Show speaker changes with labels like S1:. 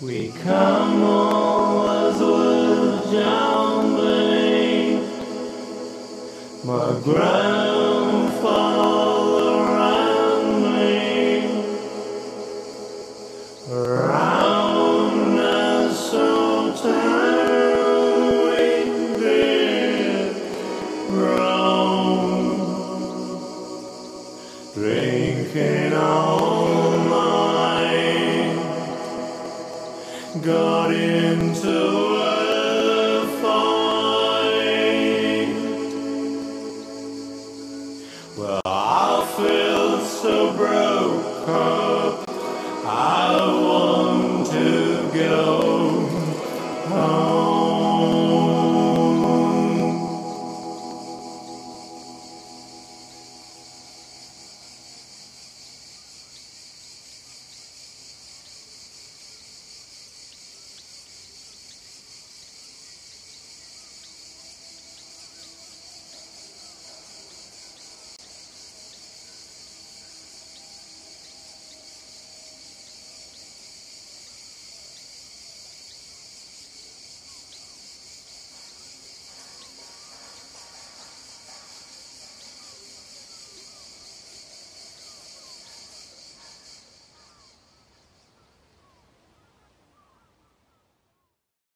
S1: We come as was jumbling, my grandfather and me, round as so we did roam, drinking all night got into a fight. Well, I feel so broken.